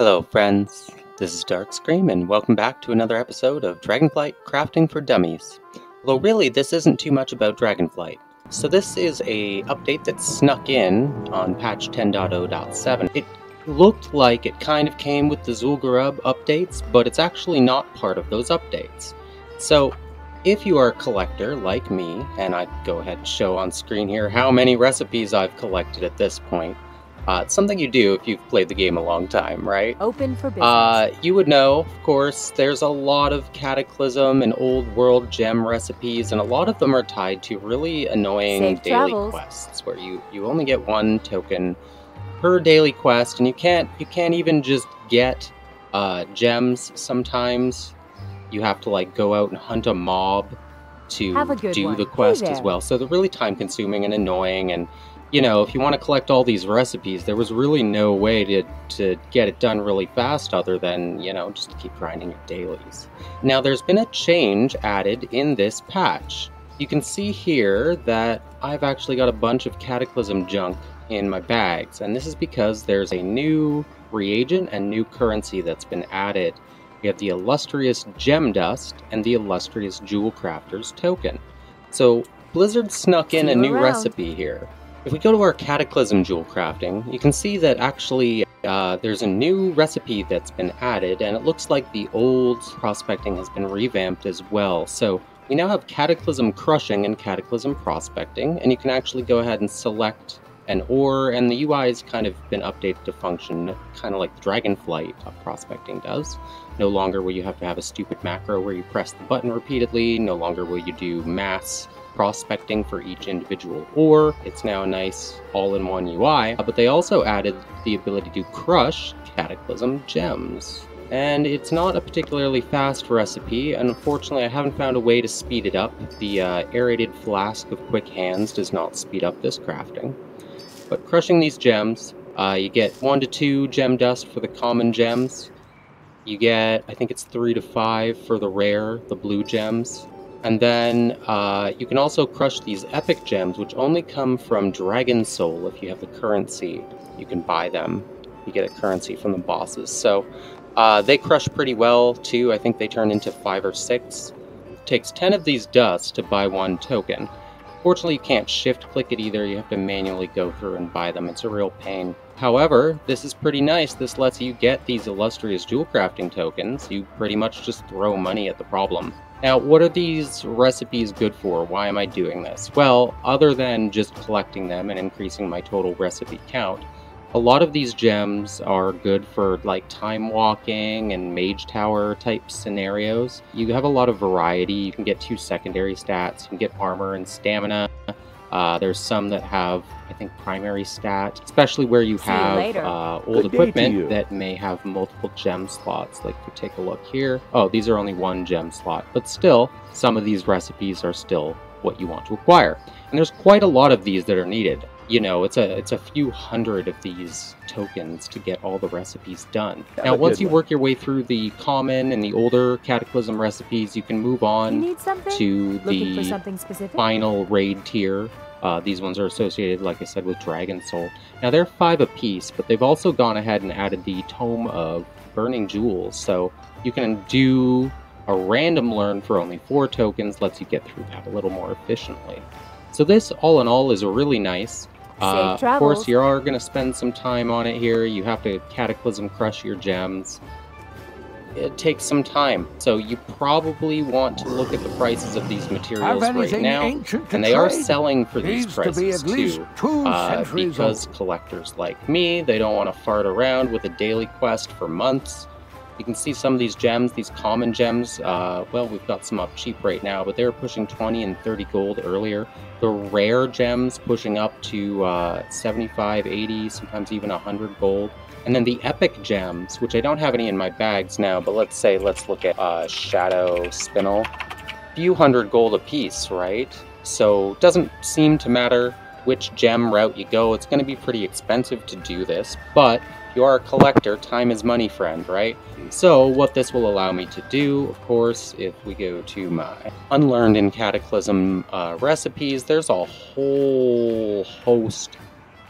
Hello, friends. This is Darkscream, and welcome back to another episode of Dragonflight Crafting for Dummies. Although, really, this isn't too much about Dragonflight. So, this is a update that snuck in on patch 10.0.7. It looked like it kind of came with the Zul'Gurub updates, but it's actually not part of those updates. So, if you are a collector like me, and I go ahead and show on screen here how many recipes I've collected at this point, uh, it's something you do if you've played the game a long time, right? Open for business. Uh, you would know, of course, there's a lot of Cataclysm and Old World gem recipes, and a lot of them are tied to really annoying Safe daily travels. quests where you, you only get one token per daily quest, and you can't you can't even just get uh, gems. Sometimes you have to like go out and hunt a mob to Have a good do one. the Hey quest as there. well. So they're really time consuming and annoying and you know, if you want to collect all these recipes, there was really no way to, to get it done really fast other than, you know, just keep grinding your dailies. Now, there's been a change added in this patch. You can see here that I've actually got a bunch of Cataclysm junk in my bags, and this is because there's a new reagent and new currency that's been added. We have the illustrious Gem Dust and the illustrious Jewel Crafter's token. So, Blizzard snuck in a new around. recipe here. If we go to our Cataclysm Jewel Crafting, you can see that actually uh, there's a new recipe that's been added, and it looks like the old prospecting has been revamped as well. So we now have Cataclysm Crushing and Cataclysm Prospecting, and you can actually go ahead and select an ore, and the UI has kind of been updated to function kind of like the Dragonflight uh, prospecting does. No longer will you have to have a stupid macro where you press the button repeatedly, no longer will you do mass prospecting for each individual ore. It's now a nice all-in-one UI, uh, but they also added the ability to crush Cataclysm gems. And it's not a particularly fast recipe, and unfortunately I haven't found a way to speed it up. The uh, aerated flask of quick hands does not speed up this crafting. But crushing these gems, uh, you get one to two gem dust for the common gems. You get, I think it's three to five for the rare, the blue gems. And then uh, you can also crush these epic gems, which only come from Dragon Soul. If you have the currency, you can buy them. You get a currency from the bosses. So uh, they crush pretty well too. I think they turn into five or six. It takes 10 of these dust to buy one token. Fortunately, you can't shift click it either. You have to manually go through and buy them. It's a real pain. However, this is pretty nice. This lets you get these illustrious jewel crafting tokens. You pretty much just throw money at the problem. Now, what are these recipes good for? Why am I doing this? Well, other than just collecting them and increasing my total recipe count, a lot of these gems are good for like time walking and mage tower type scenarios. You have a lot of variety. You can get two secondary stats. You can get armor and stamina. Uh, there's some that have, I think, primary stat, especially where you See have later. uh, old Good equipment that may have multiple gem slots. Like, if you take a look here, oh, these are only one gem slot, but still, some of these recipes are still what you want to acquire. And there's quite a lot of these that are needed. You know, it's a it's a few hundred of these tokens to get all the recipes done. Have now, once you one. work your way through the common and the older Cataclysm recipes, you can move on to Looking for the something specific? final raid tier. Uh, these ones are associated, like I said, with Dragon Soul. Now they're five apiece, but they've also gone ahead and added the Tome of Burning Jewels, so you can do a random learn for only four tokens, lets you get through that a little more efficiently. So this, all in all, is a really nice. Uh, of course, you are going to spend some time on it here. You have to Cataclysm crush your gems. It takes some time, so you probably want to look at the prices of these materials right now and they are selling for these Needs to prices at least too. two Uh, because old. collectors like me, they don't want to fart around with a daily quest for months. You can see some of these gems, these common gems. Uh, well, we've got some up cheap right now, but they were pushing 20 and 30 gold earlier. The rare gems pushing up to uh, 75, 80, sometimes even 100 gold. And then the epic gems, which I don't have any in my bags now, but let's say, let's look at uh, Shadow Spinel. a Few hundred gold apiece, right? So doesn't seem to matter which gem route you go. It's going to be pretty expensive to do this, but if you are a collector, time is money, friend, right? So what this will allow me to do, of course, if we go to my Unlearned in Cataclysm uh, recipes, there's a whole host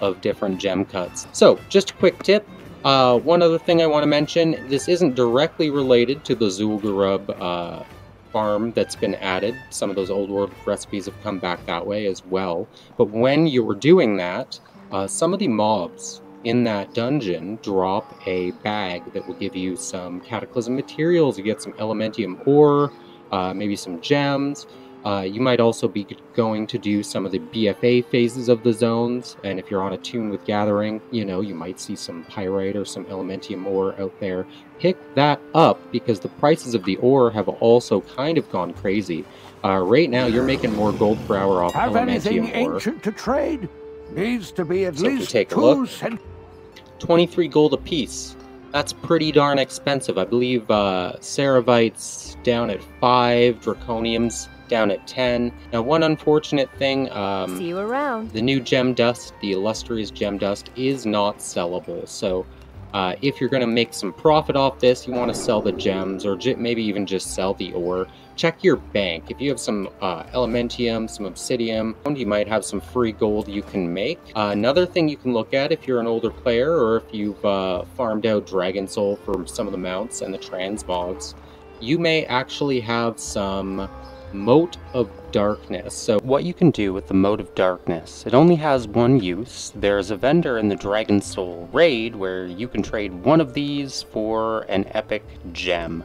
of different gem cuts. So just a quick tip, Uh, one other thing I want to mention, this isn't directly related to the Zul'Gurub uh, farm that's been added. Some of those old world recipes have come back that way as well. But when you were doing that, uh, some of the mobs in that dungeon drop a bag that will give you some cataclysm materials. You get some elementium ore, uh, maybe some gems. Uh, you might also be going to do some of the BFA phases of the zones, and if you're on a tune with Gathering, you know, you might see some Pyrite or some Elementium ore out there. Pick that up because the prices of the ore have also kind of gone crazy. Uh, right now, you're making more gold per hour off have Elementium anything ore. ancient to trade? Needs to be at So least take a two look- cent- 23 gold apiece. That's pretty darn expensive. I believe uh, Serevite's down at 5, Draconium's down at 10. Now, one unfortunate thing, um, See you around. the new gem dust, the illustrious gem dust, is not sellable. So, uh, if you're going to make some profit off this, you want to sell the gems or j- maybe even just sell the ore. Check your bank. If you have some uh, elementium, some obsidian, you might have some free gold you can make. Uh, another thing you can look at if you're an older player or if you've uh, farmed out Dragon Soul for some of the mounts and the transmogs, you may actually have some Mote of Darkness. So, what you can do with the Mote of Darkness, it only has one use. There's a vendor in the Dragon Soul raid where you can trade one of these for an epic gem.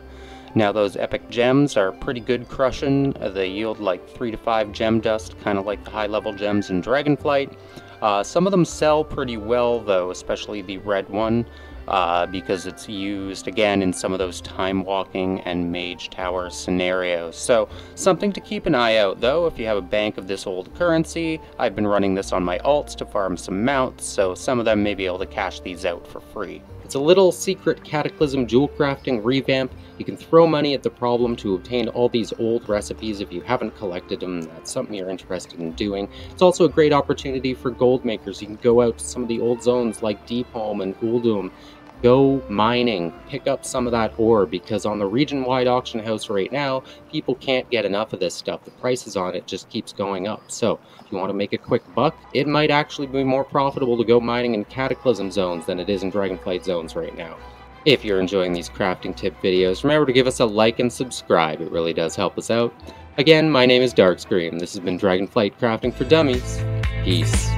Now, those epic gems are pretty good crushing. They yield like 3 to 5 gem dust, kind of like the high level gems in Dragonflight. Uh, some of them sell pretty well, though, especially the red one uh, because it's used again in some of those time walking and mage tower scenarios. So, something to keep an eye out though if you have a bank of this old currency. I've been running this on my alts to farm some mounts, so some of them may be able to cash these out for free. It's a little secret Cataclysm jewel crafting revamp. You can throw money at the problem to obtain all these old recipes if you haven't collected them. That's something you're interested in doing. It's also a great opportunity for gold makers. You can go out to some of the old zones like Deepholm and Uldum go mining, pick up some of that ore because on the region wide auction house right now, people can't get enough of this stuff. The prices on it just keeps going up. So, if you want to make a quick buck, it might actually be more profitable to go mining in cataclysm zones than it is in dragonflight zones right now. If you're enjoying these crafting tip videos, remember to give us a like and subscribe. It really does help us out. Again, my name is Darkscream. This has been Dragonflight Crafting for Dummies. Peace.